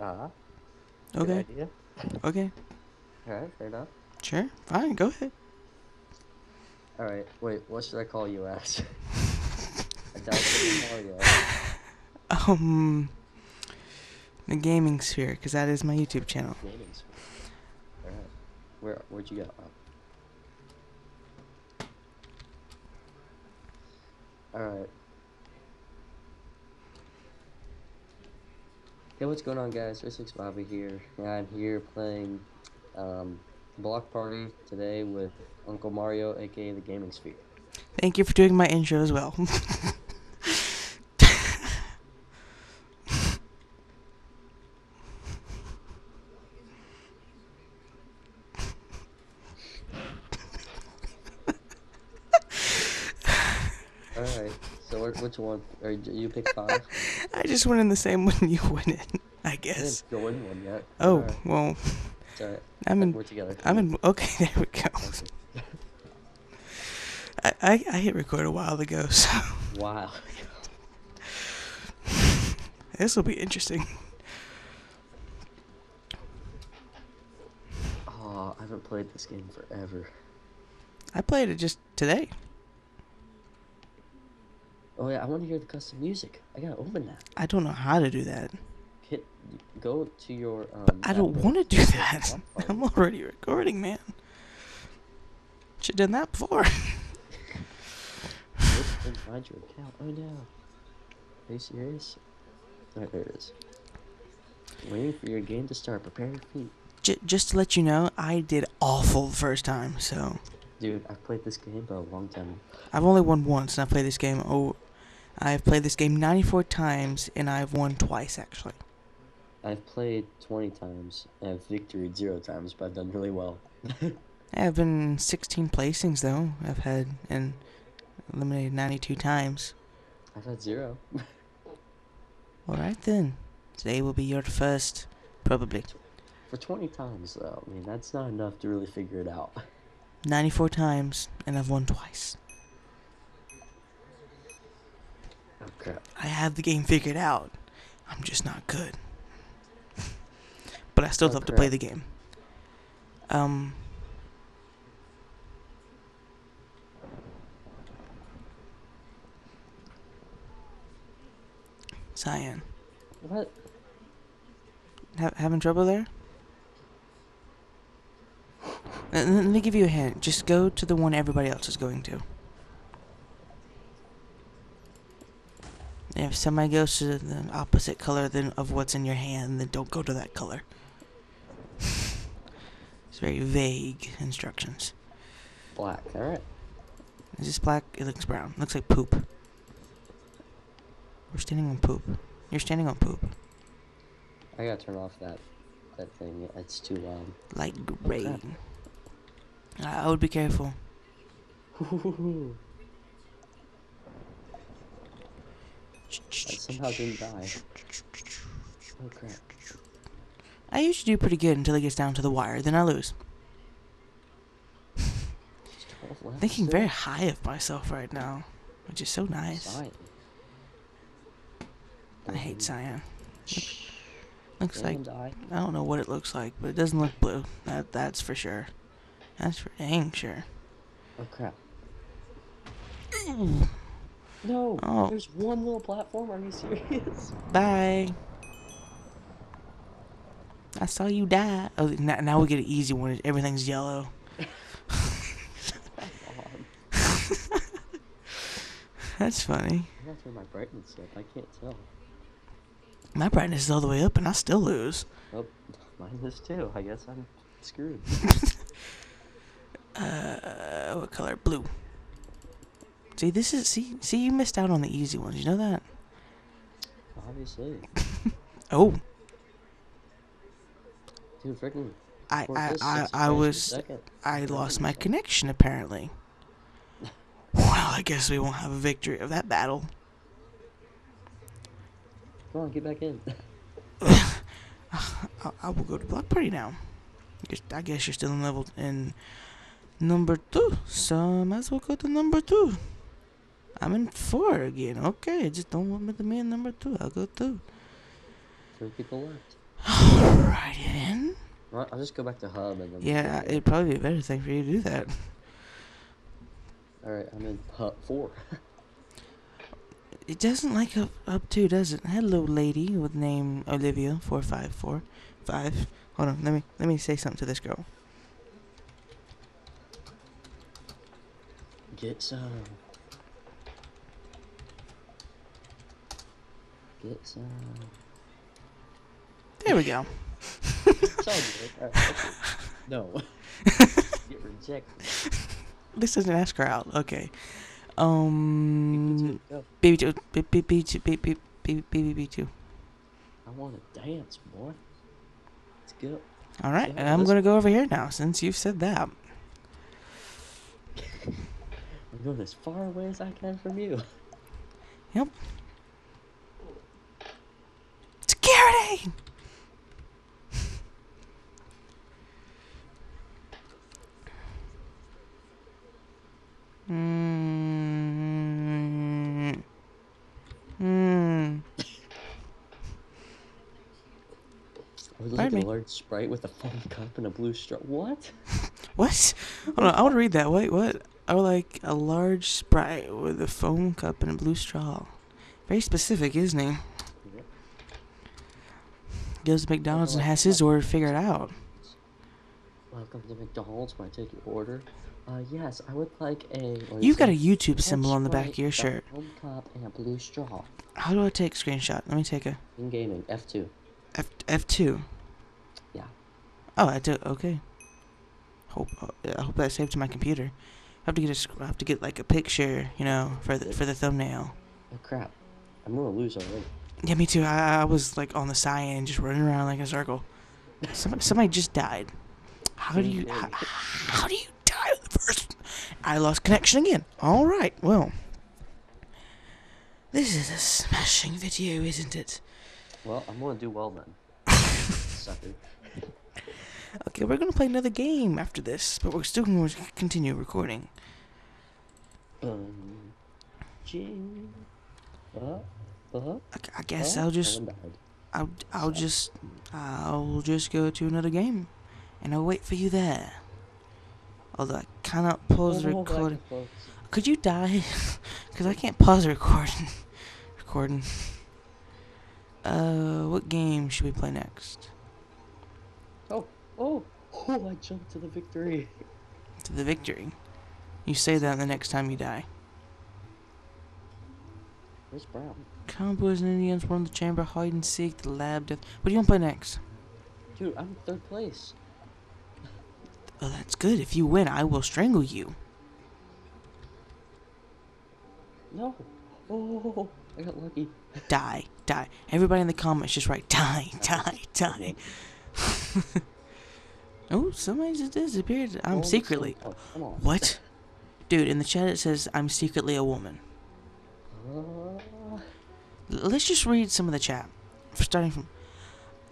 Uh, Okay. Good idea. Okay. All right, fair enough. Sure. Fine. Go ahead. All right, wait. What should I call you as? I doubt it's Mario. Um. The gaming sphere, because that is my YouTube channel. Gaming sphere. All right. Where where'd you go? Oh. All right. Hey, what's going on, guys? Six Bobby here. and I'm here playing um, Block Party today with Uncle Mario, aka the Gaming Sphere. Thank you for doing my intro as well. All right. So wh- which one? Or you pick five? I just went in the same one you went in, I I guess. didn't go in one yet. Oh, Alright, well, it's alright. I'm in. We're together. I'm in. Okay, there we go. Okay. I, I, I hit record a while ago, so Wow. this will be interesting. Oh, I haven't played this game forever. I played it just today. Oh yeah, I want to hear the custom music. I gotta open that. I don't know how to do that. Hit, go to your. Um, But I don't want to do that. I'm already recording, man. Should done that before. Find your account. Oh no. Are you serious? Alright, there it is. Waiting for your game to start. Prepare your feet. J- just to let you know, I did awful the first time, so Dude, I've played this game but a long time. I've only won once, and I played this game. Oh, I've played this game 94 times, and I've won twice actually. I've played 20 times and I've victoried zero times, but I've done really well. I've been 16 placings though. I've had and eliminated 92 times. I've had zero. All right then, today will be your first, probably For 20 times, though, I mean, that's not enough to really figure it out. 94 times, and I've won twice. Oh, crap. I have the game figured out. I'm just not good. but I still Oh, love to play the game. Um. Cyan. What? Ha- having trouble there? Let, let me give you a hint. Just go to the one everybody else is going to. If somebody goes to the opposite color than of what's in your hand, then don't go to that color. it's very vague instructions. Black, alright. Is this black? It looks brown. looks like poop. We're standing on poop. You're standing on poop. I gotta turn off that that thing. It's too loud. Like rain. I I would be careful. I somehow didn't die. Oh crap. I usually do pretty good until it gets down to the wire, then I lose. There's 12 Thinking very high of myself right now, which is so nice. Cyan. I hate cyan. shh. Looks like die? I don't know what it looks like, but it doesn't look blue. That that's for sure. That's for dang sure. Oh crap. No! Oh. There's one little platform, are you serious? Bye. I saw you die. Oh, now, now we get an easy one. Everything's yellow. Come on. That's funny. I gotta my brightness up. I can't tell. My brightness is all the way up, and I still lose. Oh, mine is too. I guess I'm screwed. Uh, what color? Blue. See, this is see see you missed out on the easy ones. You know that? Obviously. Oh, Dude, freaking. I I I, I was. I lost my connection apparently. Well, I guess we won't have a victory of that battle. Come on, get back in. I, I will go to block party now. I guess you're still in level in number two, so I might as well go to number two. I'm in four again. Okay, just don't want me to be in number two. I'll go two. Three people left. right in. Well, I'll just go back to hub and then. Yeah, it'd probably be a better thing for you to do that. All right, I'm in hub four. It doesn't like up up two, does it? Hello, lady with name Olivia four five four five. Hold on, let me let me say something to this girl. Get some. Get some. There we go. It's all good. All right, okay. No. Get rejected. This doesn't ask her out. Okay. Um, baby two, baby baby two, baby baby baby two. I want to dance, boy. Let's go. All right, Yeah, I'm gonna go over here now since you've said that. I'm going as far away as I can from you. Yep. Security. Hmm. Hmm. I was Pardon like me. a large sprite with a foam cup and a blue straw. What? What? Hold on, I want to read that. Wait, what? I would like a large sprite with a foam cup and a blue straw. Very specific, isn't he? Goes to McDonald's and has his order figured out. Welcome to McDonald's. May I take your order? Uh, yes, I would like a. You've got a? YouTube symbol on the back of your shirt. Foam cup and a blue straw. How do I take a screenshot? Let me take a In gaming, F2. F F two. Yeah. Oh, I do. Okay. Hope uh, I hope that saved to my computer. I have to get a I have to get like a picture, you know, for the for the thumbnail. Oh crap! I'm gonna lose already. Yeah, me too. I, I was like on the cyan, just running around like a circle. Somebody, somebody just died. How do you how, how do you die the first? I lost connection again. All right, well, this is a smashing video, isn't it? Well, I'm gonna do well then. Sucker. Okay, we're gonna play another game after this, but we're still going to continue recording. Um. Jing. Uh. Uh. I, I guess uh, I'll just. I'll I'll just I'll just go to another game, and I'll wait for you there. Although I cannot pause the Oh, recording. Could you die? Because I can't pause the recording. recording. Uh, what game should we play next? Oh. Oh. Oh! I jumped to the victory. To the victory. You say that the next time you die. Where's Brown? Cowboys and Indians won the chamber, hide and seek, the lab death. What do you want to play next? Dude, I'm third place. Oh, that's good. If you win, I will strangle you. No. Oh, oh, oh, oh, I got lucky. Die, die. Everybody in the comments just write die, die, die. oh, somebody just disappeared. I'm Oh, secretly. oh. What? Dude, in the chat it says I'm secretly a woman. L- let's just read some of the chat. Starting from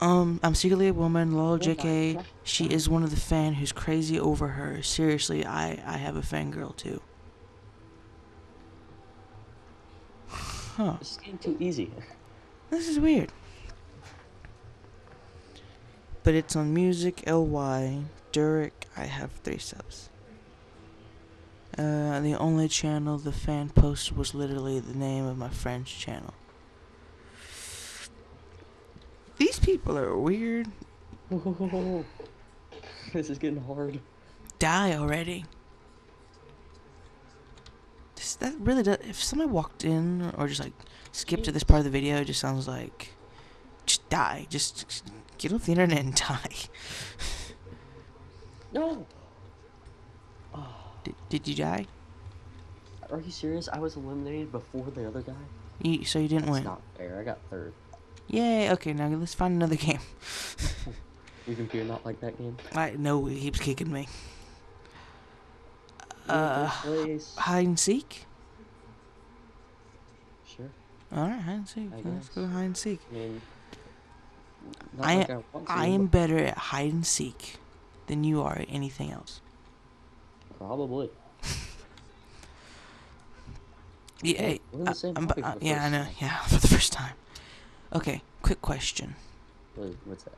um, I'm secretly a woman, lol JK. She is one of the fan who's crazy over her. Seriously, I I have a fangirl too. Huh. this is getting too easy. This is weird. But it's on Music LY. Durek, I have three subs. Uh, the only channel the fan posted was literally the name of my friend's channel. People are weird. this is getting hard. Die already. This, that really does. If somebody walked in or just like skipped to this part of the video, it just sounds like just die. Just get off the internet and die. No. Did, did you die? Are you serious? I was eliminated before the other guy. You, so you didn't That's win. not fair. I got third. Yay! Okay, now let's find another game. Even if you're not like that game. I know he keeps kicking me. Uh, hide and seek. Sure. All right, hide and seek. I Let's go guess. hide and seek. I mean, I- like I, to, I am better at hide and seek than you are at anything else. probably. Yeah, Hey, we're in the I- same I'm topic ba- for the yeah, I know. Yeah, for the first time. Okay, quick question. What, what's that?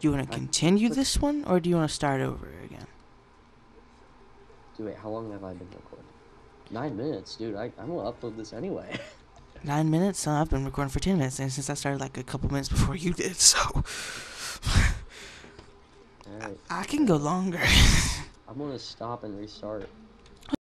Do you want to continue but- this one, or do you want to start over again? Dude, wait, how long have I been recording? Nine minutes, dude. I, I'm gonna upload this anyway. Nine minutes? Uh, I've been recording for ten minutes, and since I started like a couple minutes before you did, so Alright, I can go longer. I'm gonna stop and restart.